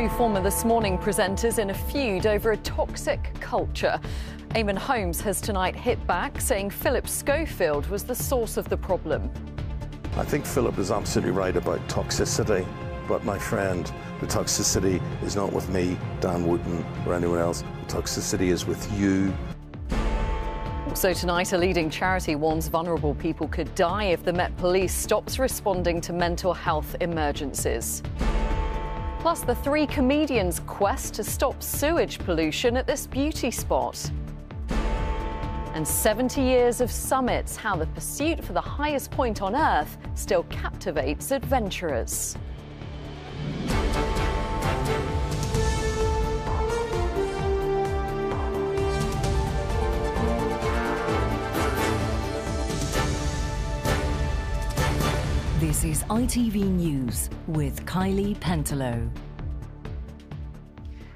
Two former This Morning presenters in a feud over a toxic culture. Eamonn Holmes has tonight hit back, saying Philip Schofield was the source of the problem. I think Philip is absolutely right about toxicity, but my friend, the toxicity is not with me, Dan Wootton, or anyone else. The toxicity is with you. So tonight, a leading charity warns vulnerable people could die if the Met Police stops responding to mental health emergencies. Plus, the three comedians' quest to stop sewage pollution at this beauty spot. And 70 years of summits, how the pursuit for the highest point on Earth still captivates adventurers. This is ITV News with Kylie Pentelow.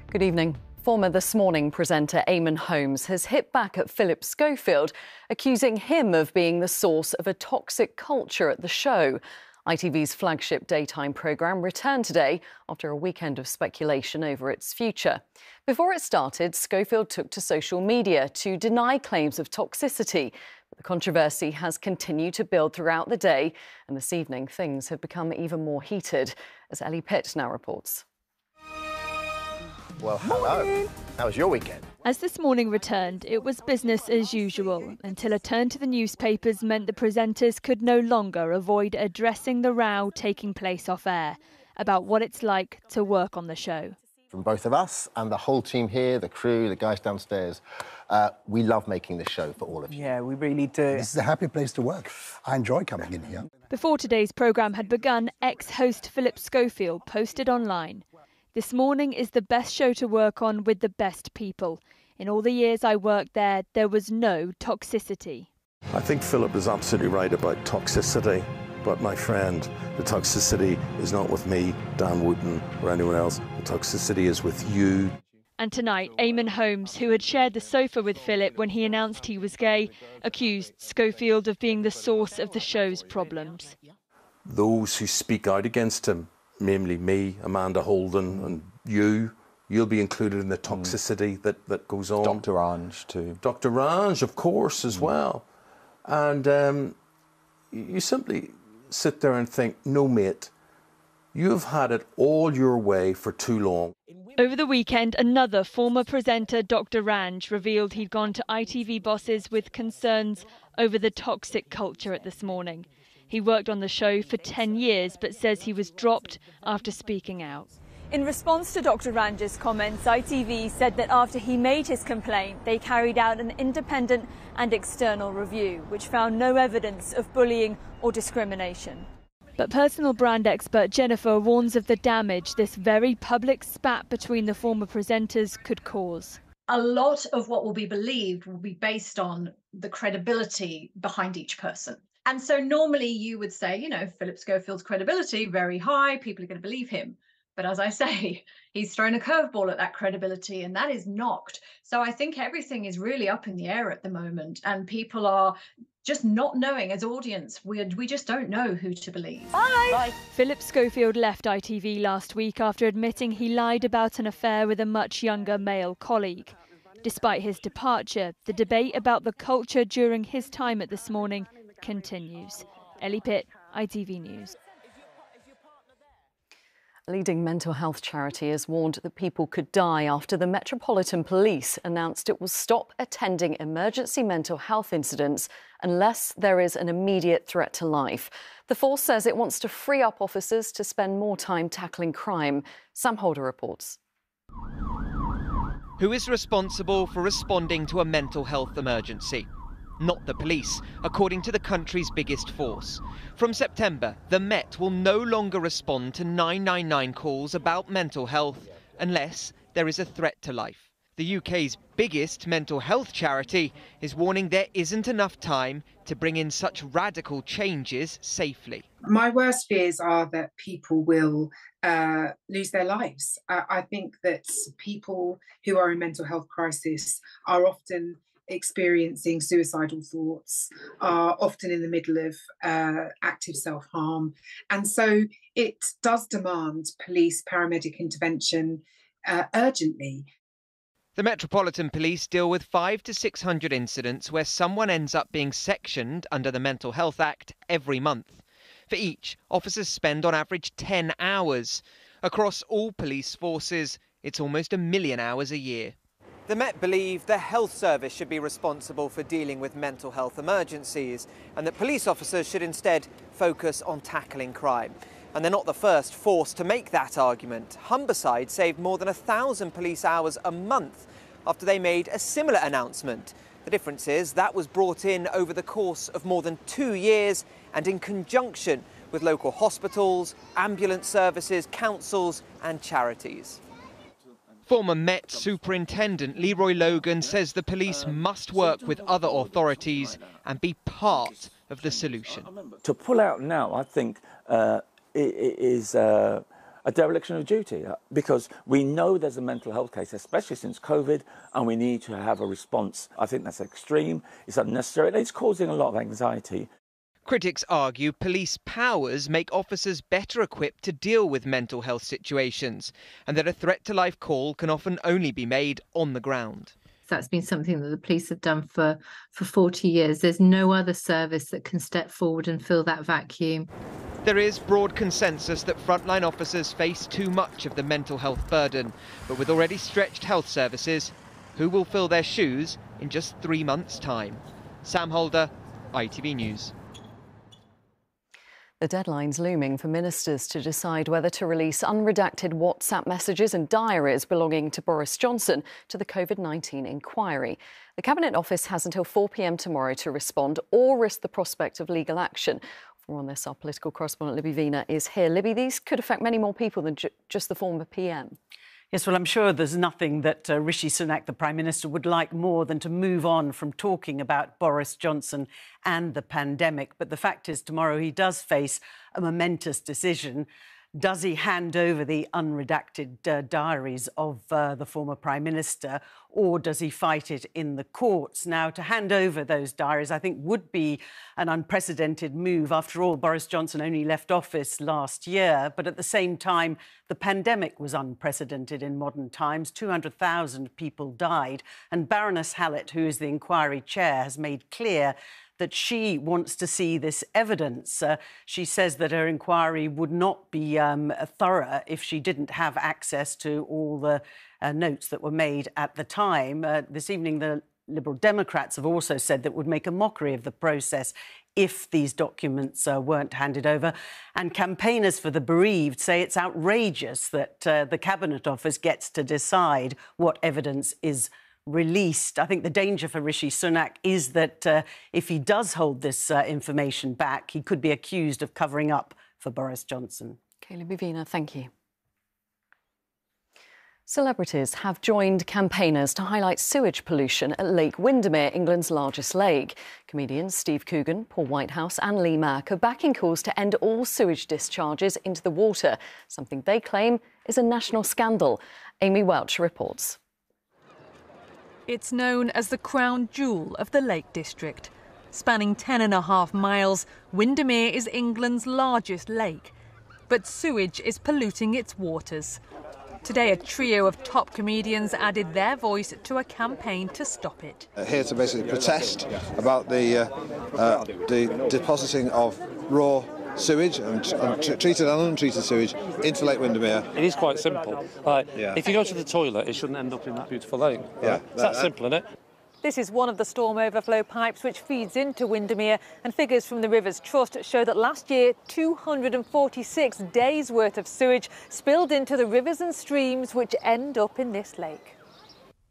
Good evening. Former This Morning presenter Eamonn Holmes has hit back at Philip Schofield, accusing him of being the source of a toxic culture at the show. ITV's flagship daytime programme returned today after a weekend of speculation over its future. Before it started, Schofield took to social media to deny claims of toxicity, the controversy has continued to build throughout the day, and this evening things have become even more heated, as Ellie Pitt now reports. Well, hello. Morning. How was your weekend? As this morning returned, it was business as usual until a turn to the newspapers meant the presenters could no longer avoid addressing the row taking place off air about what it's like to work on the show from both of us and the whole team here, the crew, the guys downstairs. Uh, we love making this show for all of you. Yeah, we really do. This is a happy place to work. I enjoy coming in here. Before today's programme had begun, ex host Philip Schofield posted online This morning is the best show to work on with the best people. In all the years I worked there, there was no toxicity. I think Philip is absolutely right about toxicity. But my friend, the toxicity is not with me, Dan Wootton, or anyone else. The toxicity is with you. And tonight, Eamonn Holmes, who had shared the sofa with Philip when he announced he was gay, accused Schofield of being the source of the show's problems. Those who speak out against him, namely me, Amanda Holden, and you, you'll be included in the toxicity mm. that, that goes on. Dr. Ranj, too. Dr. Ranj, of course, as mm. well. And um, you simply sit there and think, no, mate, you've had it all your way for too long. Over the weekend, another former presenter, Dr. Ranj, revealed he'd gone to ITV bosses with concerns over the toxic culture at this morning. He worked on the show for 10 years but says he was dropped after speaking out. In response to Dr. Ranj's comments, ITV said that after he made his complaint, they carried out an independent and external review, which found no evidence of bullying or discrimination. But personal brand expert Jennifer warns of the damage this very public spat between the former presenters could cause. A lot of what will be believed will be based on the credibility behind each person. And so normally you would say, you know, Philip Schofield's credibility very high, people are going to believe him. But as I say, he's thrown a curveball at that credibility and that is knocked. So I think everything is really up in the air at the moment and people are just not knowing as audience we we just don't know who to believe. Bye. Bye. Philip Schofield left ITV last week after admitting he lied about an affair with a much younger male colleague. Despite his departure, the debate about the culture during his time at this morning continues. Ellie Pitt, ITV News. Leading mental health charity has warned that people could die after the Metropolitan Police announced it will stop attending emergency mental health incidents unless there is an immediate threat to life. The force says it wants to free up officers to spend more time tackling crime. Sam Holder reports. Who is responsible for responding to a mental health emergency? Not the police, according to the country's biggest force. From September, the Met will no longer respond to 999 calls about mental health unless there is a threat to life. The UK's biggest mental health charity is warning there isn't enough time to bring in such radical changes safely. My worst fears are that people will uh, lose their lives. I think that people who are in mental health crisis are often experiencing suicidal thoughts, are often in the middle of uh, active self harm. And so it does demand police paramedic intervention uh, urgently. The Metropolitan Police deal with five to 600 incidents where someone ends up being sectioned under the Mental Health Act every month. For each, officers spend on average 10 hours. Across all police forces, it's almost a million hours a year. The Met believe the health service should be responsible for dealing with mental health emergencies and that police officers should instead focus on tackling crime. And they're not the first force to make that argument. Humberside saved more than a thousand police hours a month after they made a similar announcement. The difference is that was brought in over the course of more than two years and in conjunction with local hospitals, ambulance services, councils, and charities. Former Met Superintendent Leroy Logan says the police must work with other authorities and be part of the solution. To pull out now, I think, uh, is uh, a dereliction of duty uh, because we know there's a mental health case, especially since COVID, and we need to have a response. I think that's extreme, it's unnecessary, and it's causing a lot of anxiety. Critics argue police powers make officers better equipped to deal with mental health situations, and that a threat to life call can often only be made on the ground. That's been something that the police have done for, for 40 years. There's no other service that can step forward and fill that vacuum. There is broad consensus that frontline officers face too much of the mental health burden, but with already stretched health services, who will fill their shoes in just three months' time? Sam Holder, ITV News. The deadline's looming for ministers to decide whether to release unredacted WhatsApp messages and diaries belonging to Boris Johnson to the COVID 19 inquiry. The Cabinet Office has until 4 pm tomorrow to respond or risk the prospect of legal action. For on this, our political correspondent Libby Wiener is here. Libby, these could affect many more people than ju- just the former PM. Yes, well, I'm sure there's nothing that uh, Rishi Sunak, the Prime Minister, would like more than to move on from talking about Boris Johnson and the pandemic. But the fact is, tomorrow he does face a momentous decision does he hand over the unredacted uh, diaries of uh, the former Prime Minister or does he fight it in the courts? Now, to hand over those diaries, I think, would be an unprecedented move. After all, Boris Johnson only left office last year, but at the same time, the pandemic was unprecedented in modern times. 200,000 people died. And Baroness Hallett, who is the inquiry chair, has made clear that she wants to see this evidence. Uh, she says that her inquiry would not be um, thorough if she didn't have access to all the uh, notes that were made at the time. Uh, this evening, the Liberal Democrats have also said that would make a mockery of the process if these documents uh, weren't handed over. And campaigners for the bereaved say it's outrageous that uh, the Cabinet Office gets to decide what evidence is released. I think the danger for Rishi Sunak is that uh, if he does hold this uh, information back, he could be accused of covering up for Boris Johnson. Kayla Bivina, thank you. Celebrities have joined campaigners to highlight sewage pollution at Lake Windermere, England's largest lake. Comedians Steve Coogan, Paul Whitehouse, and Lee Mack are backing calls to end all sewage discharges into the water, something they claim is a national scandal. Amy Welch reports. It's known as the crown jewel of the Lake District. Spanning 10 and a half miles, Windermere is England's largest lake. But sewage is polluting its waters. Today, a trio of top comedians added their voice to a campaign to stop it. Uh, here to basically protest about the, uh, uh, the depositing of raw sewage and, and treated and untreated sewage into Lake Windermere. It is quite simple. Like, yeah. If you go to the toilet, it shouldn't end up in that beautiful lake. Right? Yeah, it's that, that simple, isn't it? This is one of the storm overflow pipes which feeds into Windermere, and figures from the Rivers Trust show that last year 246 days worth of sewage spilled into the rivers and streams which end up in this lake.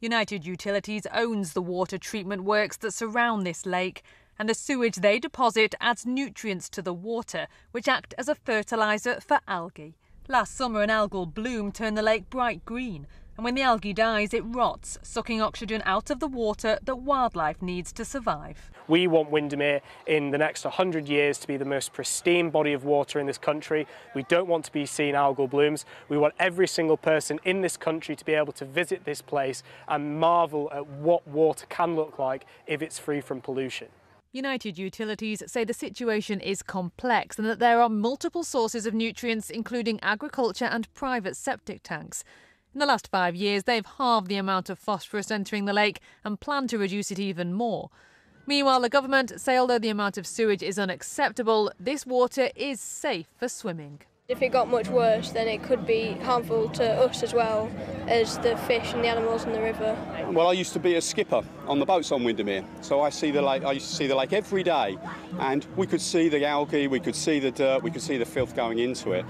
United Utilities owns the water treatment works that surround this lake and the sewage they deposit adds nutrients to the water, which act as a fertiliser for algae. Last summer, an algal bloom turned the lake bright green, And when the algae dies, it rots, sucking oxygen out of the water that wildlife needs to survive. We want Windermere in the next 100 years to be the most pristine body of water in this country. We don't want to be seeing algal blooms. We want every single person in this country to be able to visit this place and marvel at what water can look like if it's free from pollution. United Utilities say the situation is complex and that there are multiple sources of nutrients, including agriculture and private septic tanks. In the last five years, they've halved the amount of phosphorus entering the lake and plan to reduce it even more. Meanwhile, the government say although the amount of sewage is unacceptable, this water is safe for swimming. If it got much worse, then it could be harmful to us as well as the fish and the animals in the river. Well, I used to be a skipper on the boats on Windermere, so I see the lake. I used to see the lake every day, and we could see the algae, we could see the dirt, we could see the filth going into it.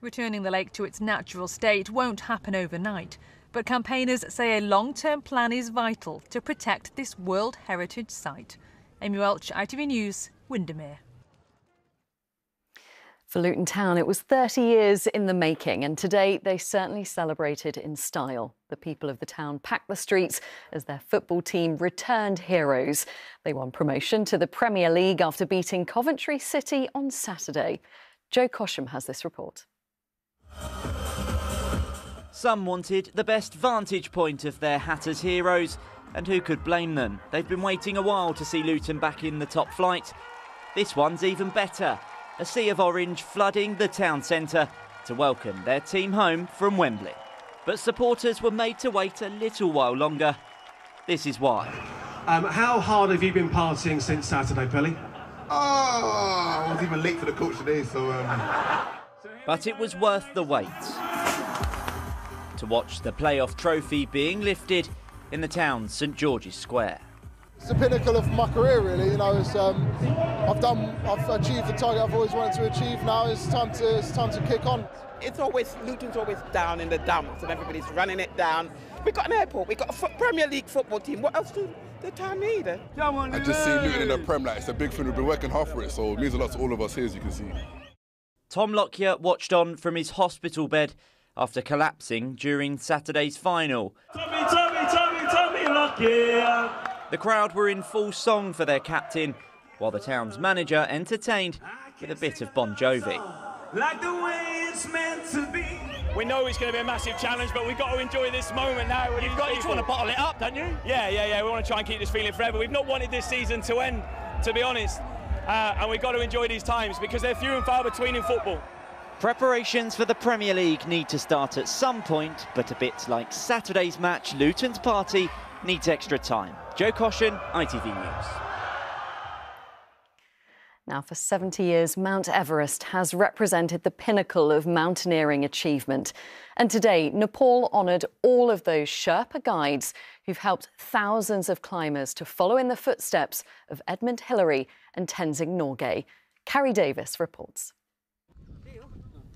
Returning the lake to its natural state won't happen overnight, but campaigners say a long term plan is vital to protect this World Heritage Site. Amy Welch, ITV News, Windermere. For Luton Town, it was 30 years in the making, and today they certainly celebrated in style. The people of the town packed the streets as their football team returned heroes. They won promotion to the Premier League after beating Coventry City on Saturday. Joe Cosham has this report. Some wanted the best vantage point of their Hatters heroes, and who could blame them? They've been waiting a while to see Luton back in the top flight. This one's even better. A sea of orange flooding the town centre to welcome their team home from Wembley. But supporters were made to wait a little while longer. This is why. Um, how hard have you been partying since Saturday, Billy? Oh, I was even late for the coach today, so. Um... But it was worth the wait to watch the playoff trophy being lifted in the town's St George's Square. It's the pinnacle of my career, really. You know, um, I've done, I've achieved the target I've always wanted to achieve. Now it's time to, it's time to kick on. It's always Luton's always down in the dumps, and everybody's running it down. We've got an airport, we've got a Premier League football team. What else do the town need? I just see Luton in the Prem like it's a big thing. We've been working hard for it, so it means a lot to all of us here, as you can see. Tom Lockyer watched on from his hospital bed after collapsing during Saturday's final. Tommy, Tommy, Tommy, Tommy Lockyer! The crowd were in full song for their captain, while the town's manager entertained with a bit of Bon Jovi. Like the way it's meant to be. We know it's going to be a massive challenge, but we've got to enjoy this moment now. You've got, you just want to bottle it up, don't you? Yeah, yeah, yeah. We want to try and keep this feeling forever. We've not wanted this season to end, to be honest. Uh, and we've got to enjoy these times because they're few and far between in football. Preparations for the Premier League need to start at some point, but a bit like Saturday's match, Luton's party needs extra time. Joe Cosham, ITV News. Now, for 70 years, Mount Everest has represented the pinnacle of mountaineering achievement. And today, Nepal honoured all of those Sherpa guides who've helped thousands of climbers to follow in the footsteps of Edmund Hillary and Tenzing Norgay. Carrie Davis reports.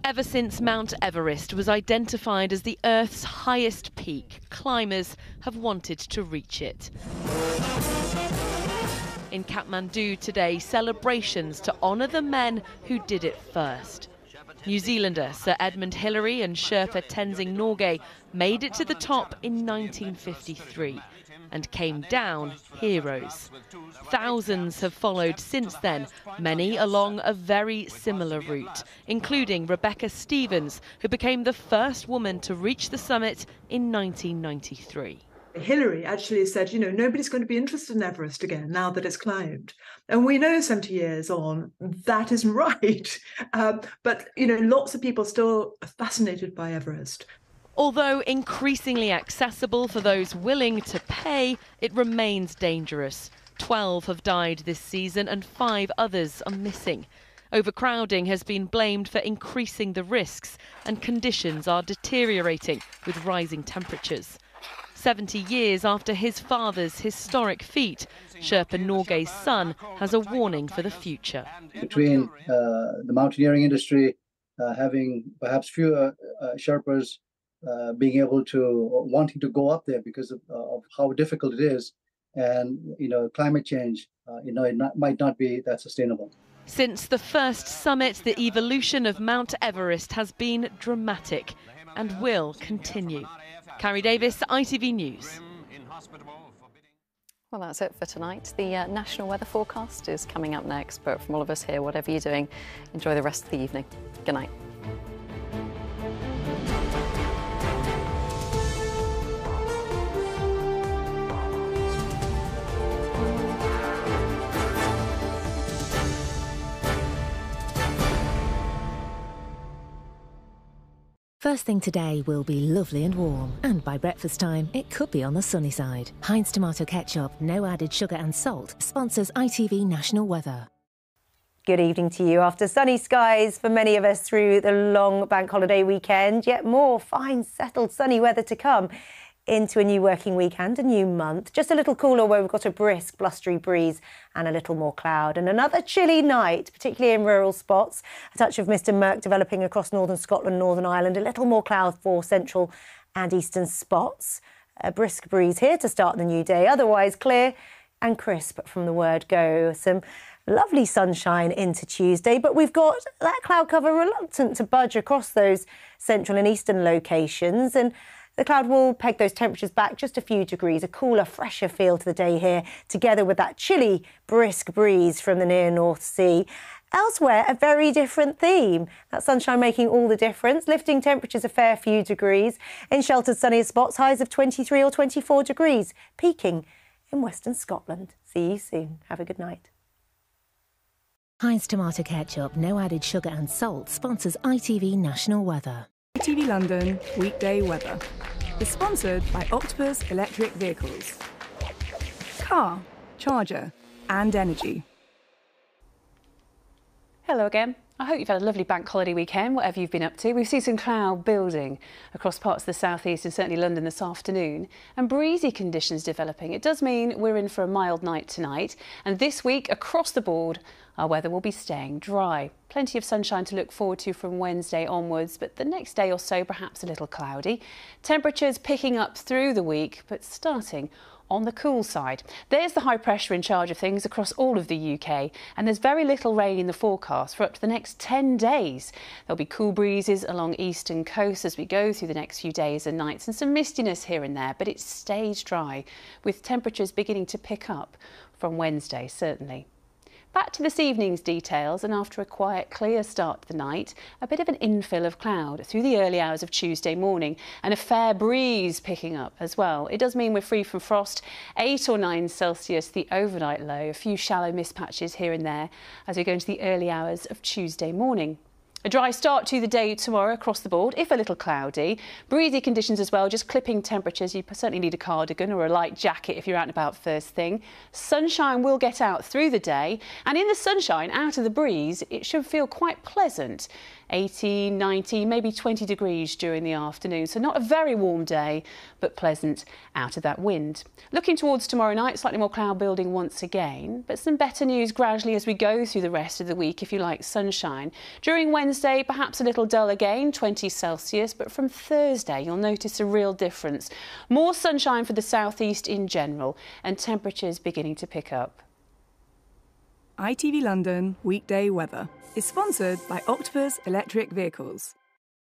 Ever since Mount Everest was identified as the Earth's highest peak, climbers have wanted to reach it. In Kathmandu today, celebrations to honour the men who did it first. New Zealander Sir Edmund Hillary and Sherpa Tenzing Norgay made it to the top in 1953 and came down heroes. Thousands have followed since then, many along a very similar route, including Rebecca Stevens, who became the first woman to reach the summit in 1993. Hillary actually said, you know, nobody's going to be interested in Everest again now that it's climbed. And we know 70 years on that isn't right. Um, but, you know, lots of people still are fascinated by Everest. Although increasingly accessible for those willing to pay, it remains dangerous. 12 have died this season and five others are missing. Overcrowding has been blamed for increasing the risks, and conditions are deteriorating with rising temperatures. 70 years after his father's historic feat, Sherpa Norgay's son has a warning for the future. Between uh, the mountaineering industry uh, having perhaps fewer uh, Sherpas uh, being able to wanting to go up there because of, uh, of how difficult it is and you know climate change uh, you know it not, might not be that sustainable since the first summit the evolution of mount everest has been dramatic and will continue. Carrie Davis, ITV News. Well, that's it for tonight. The uh, national weather forecast is coming up next, but from all of us here, whatever you're doing, enjoy the rest of the evening. Good night. First thing today will be lovely and warm, and by breakfast time, it could be on the sunny side. Heinz Tomato Ketchup, no added sugar and salt, sponsors ITV National Weather. Good evening to you. After sunny skies for many of us through the long bank holiday weekend, yet more fine, settled, sunny weather to come into a new working week and a new month. Just a little cooler where we've got a brisk, blustery breeze and a little more cloud. And another chilly night, particularly in rural spots. A touch of Mr. Murk developing across northern Scotland, Northern Ireland. A little more cloud for central and eastern spots. A brisk breeze here to start the new day. Otherwise, clear and crisp from the word go. Some lovely sunshine into Tuesday, but we've got that cloud cover reluctant to budge across those central and eastern locations. And the cloud will peg those temperatures back just a few degrees, a cooler, fresher feel to the day here, together with that chilly, brisk breeze from the near North Sea. Elsewhere, a very different theme. That sunshine making all the difference, lifting temperatures a fair few degrees. In sheltered sunnier spots, highs of 23 or 24 degrees, peaking in western Scotland. See you soon. Have a good night. Heinz Tomato Ketchup, no added sugar and salt, sponsors ITV National Weather. ITV London weekday weather is sponsored by Octopus Electric Vehicles. Car, charger, and energy. Hello again. I hope you've had a lovely bank holiday weekend, whatever you've been up to. We've seen some cloud building across parts of the southeast and certainly London this afternoon, and breezy conditions developing. It does mean we're in for a mild night tonight, and this week across the board, our weather will be staying dry. Plenty of sunshine to look forward to from Wednesday onwards, but the next day or so perhaps a little cloudy. Temperatures picking up through the week, but starting on the cool side. There's the high pressure in charge of things across all of the UK, and there's very little rain in the forecast for up to the next 10 days. There'll be cool breezes along eastern coasts as we go through the next few days and nights, and some mistiness here and there, but it stays dry, with temperatures beginning to pick up from Wednesday, certainly. Back to this evening's details, and after a quiet, clear start to the night, a bit of an infill of cloud through the early hours of Tuesday morning, and a fair breeze picking up as well. It does mean we're free from frost, 8 or 9 Celsius, the overnight low, a few shallow mist patches here and there as we go into the early hours of Tuesday morning. A dry start to the day tomorrow across the board, if a little cloudy. Breezy conditions as well, just clipping temperatures. You certainly need a cardigan or a light jacket if you're out and about first thing. Sunshine will get out through the day, and in the sunshine, out of the breeze, it should feel quite pleasant. 18, 19, maybe 20 degrees during the afternoon. So not a very warm day, but pleasant out of that wind. Looking towards tomorrow night, slightly more cloud building once again, but some better news gradually as we go through the rest of the week, if you like sunshine. During Wednesday, perhaps a little dull again, 20 Celsius, but from Thursday, you'll notice a real difference. More sunshine for the southeast in general, and temperatures beginning to pick up. ITV London weekday weather is sponsored by Octopus Electric Vehicles.